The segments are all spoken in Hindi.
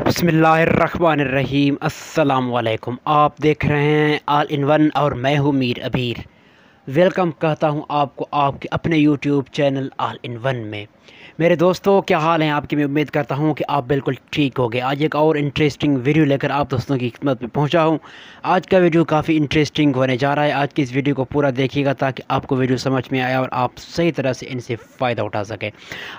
बसमीम अल्लाम आप देख रहे हैं आल इन वन और मैं हूँ मीर अबीर। वेलकम कहता हूँ आपको आपके अपने YouTube channel all in one में। मेरे दोस्तों, क्या हाल है आपकी? मैं उम्मीद करता हूँ कि आप बिल्कुल ठीक हो गए आज एक और इंटरेस्टिंग वीडियो लेकर आप दोस्तों की खिदमत में पहुँचा हूँ। आज का वीडियो काफ़ी इंटरेस्टिंग होने जा रहा है। आज की इस वीडियो को पूरा देखिएगा ताकि आपको वीडियो समझ में आए और आप सही तरह से इनसे फ़ायदा उठा सकें।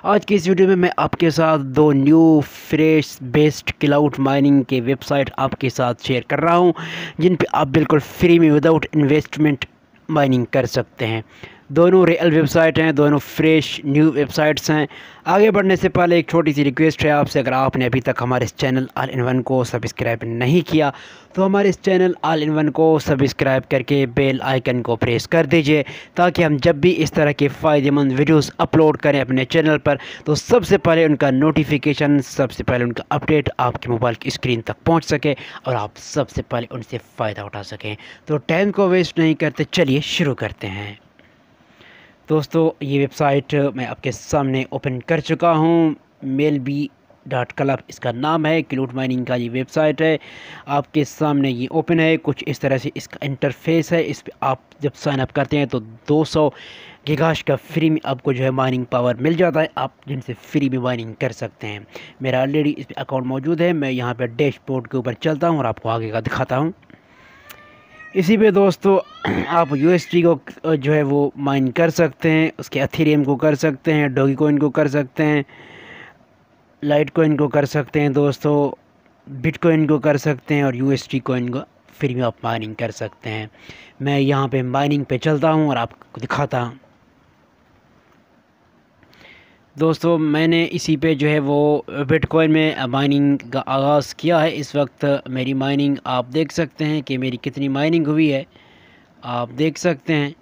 आज की इस वीडियो में मैं आपके साथ दो new fresh based cloud mining के वेबसाइट आपके साथ शेयर कर रहा हूँ, जिन पर आप बिल्कुल फ्री में विदाउट इन्वेस्टमेंट माइनिंग कर सकते हैं। दोनों रियल वेबसाइट हैं, दोनों फ्रेश न्यू वेबसाइट्स हैं। आगे बढ़ने से पहले एक छोटी सी रिक्वेस्ट है आपसे, अगर आपने अभी तक हमारे इस चैनल आल इन वन को सब्सक्राइब नहीं किया तो हमारे इस चैनल आल इन वन को सब्सक्राइब करके बेल आइकन को प्रेस कर दीजिए, ताकि हम जब भी इस तरह के फ़ायदेमंद वीडियोस अपलोड करें अपने चैनल पर तो सबसे पहले उनका नोटिफिकेशन सबसे पहले उनका अपडेट आपके मोबाइल की स्क्रीन तक पहुँच सके, और आप सबसे पहले उनसे फ़ायदा उठा सकें। तो टाइम को वेस्ट नहीं करते, चलिए शुरू करते हैं। दोस्तों, ये वेबसाइट मैं आपके सामने ओपन कर चुका हूँ। मेल बी डॉट क्लब इसका नाम है क्लूट माइनिंग का ये वेबसाइट है। आपके सामने ये ओपन है, कुछ इस तरह से इसका इंटरफेस है। इस पर आप जब साइन अप करते हैं तो 200 सौ गिगाश का फ्री में आपको जो है माइनिंग पावर मिल जाता है। आप जिनसे फ्री में माइनिंग कर सकते हैं। मेरा ऑलरेडी इस पर अकाउंट मौजूद है। मैं यहाँ पर डैशबोर्ड के ऊपर चलता हूँ और आपको आगे का दिखाता हूँ। इसी पे दोस्तों, आप यू को जो है वो माइन कर सकते हैं, उसके अथीरियम को कर सकते हैं डोगी कोइन को कर सकते हैं लाइट कोइन को कर सकते हैं दोस्तों बिट कोइन को कर सकते हैं और यू कोइन को फिर भी आप माइनिंग कर सकते हैं। मैं यहाँ पे माइनिंग पे चलता हूँ और आपको दिखाता हूँ। दोस्तों, मैंने इसी पे जो है वो बिटकॉइन में माइनिंग का आगाज़ किया है। इस वक्त मेरी माइनिंग आप देख सकते हैं कि मेरी कितनी माइनिंग हुई है। आप देख सकते हैं।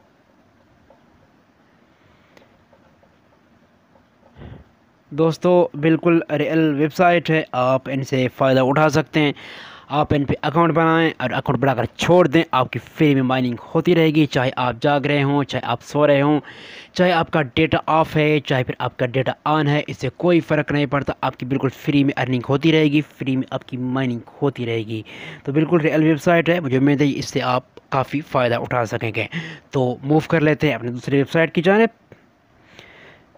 दोस्तों, बिल्कुल रियल वेबसाइट है। आप इनसे फ़ायदा उठा सकते हैं। आप इन पे अकाउंट बनाएँ और अकाउंट बनाकर छोड़ दें। आपकी फ्री में माइनिंग होती रहेगी, चाहे आप जाग रहे हों, चाहे आप सो रहे हों, चाहे आपका डेटा ऑफ़ है, चाहे फिर आपका डेटा ऑन है, इससे कोई फ़र्क नहीं पड़ता। आपकी बिल्कुल फ्री में अर्निंग होती रहेगी फ्री में आपकी माइनिंग होती रहेगी। तो बिल्कुल रियल वेबसाइट है, मुझे उम्मीद है इससे आप काफ़ी फ़ायदा उठा सकेंगे। तो मूव कर लेते हैं अपने दूसरी वेबसाइट की जानब।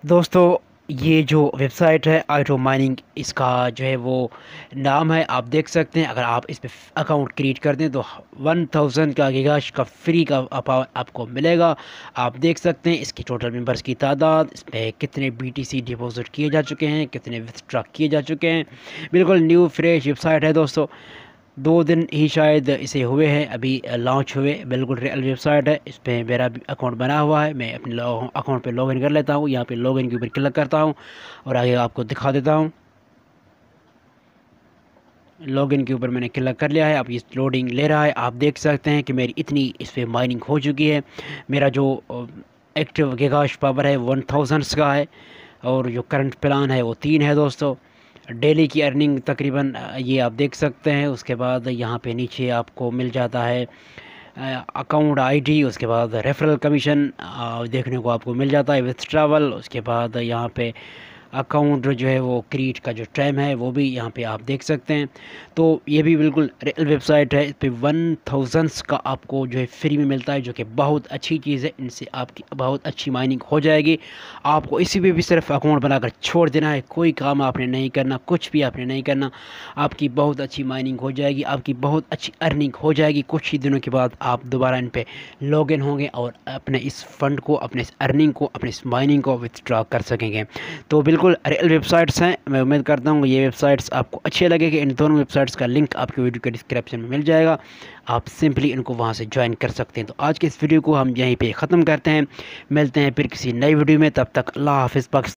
दोस्तों ये जो वेबसाइट है आइटो माइनिंग इसका जो है वो नाम है, आप देख सकते हैं। अगर आप इस पर अकाउंट क्रिएट कर दें तो वन थाउज़ेंड का गिगाश का फ्री का आपको मिलेगा। आप देख सकते हैं, इसकी टोटल मेंबर्स की तादाद, इस पर कितने बीटीसी डिपॉजिट किए जा चुके हैं, कितने विथड्रा किए जा चुके हैं। बिल्कुल न्यू फ्रेश वेबसाइट है दोस्तों। दो दिन ही शायद इसे हुए हैं, अभी लॉन्च हुए। बिल्कुल रियल वेबसाइट है, इस पर मेरा अकाउंट बना हुआ है। मैं अपने अकाउंट पे लॉगिन कर लेता हूँ, यहाँ पे लॉगिन के ऊपर क्लिक करता हूँ और आगे आपको दिखा देता हूँ। लॉगिन के ऊपर मैंने क्लिक कर लिया है, अब ये लोडिंग ले रहा है। आप देख सकते हैं कि मेरी इतनी इस पर माइनिंग हो चुकी है। मेरा जो एक्टिव गेगाश पावर है वन थाउजेंड्स का है और जो करंट प्लान है, वो तीन है दोस्तों। डेली की अर्निंग तकरीबन ये आप देख सकते हैं। उसके बाद यहाँ पे नीचे आपको मिल जाता है अकाउंट आईडी, उसके बाद रेफरल कमीशन देखने को आपको मिल जाता है विथ ट्रैवल। उसके बाद यहाँ पे अकाउंट जो है वो क्रिएट का जो टाइम है, वो भी यहाँ पे आप देख सकते हैं। तो ये भी बिल्कुल रियल वेबसाइट है, इस पर वन थाउजेंड्स का आपको जो है फ्री में मिलता है, जो कि बहुत अच्छी चीज़ है। इनसे आपकी बहुत अच्छी माइनिंग हो जाएगी। आपको इसी पर भी सिर्फ़ अकाउंट बनाकर छोड़ देना है। कोई काम आपने नहीं करना, कुछ भी आपने नहीं करना, आपकी बहुत अच्छी माइनिंग हो जाएगी, आपकी बहुत अच्छी अर्निंग हो जाएगी। कुछ ही दिनों के बाद आप दोबारा इन पर लॉग इन होंगे और अपने इस फंड को, अपने इस अर्निंग को, अपने इस माइनिंग को विथड्रा कर सकेंगे। तो बिल्कुल बिल्कुल रियल वेबसाइट्स हैं। मैं उम्मीद करता हूँ ये वेबसाइट्स आपको अच्छे लगेगी इन दोनों वेबसाइट्स का लिंक आपके वीडियो के डिस्क्रिप्शन में मिल जाएगा। आप सिंपली इनको वहाँ से ज्वाइन कर सकते हैं। तो आज के इस वीडियो को हम यहीं पर ख़त्म करते हैं। मिलते हैं फिर किसी नई वीडियो में। तब तक अल्लाह हाफिज़, पाकिस्तान।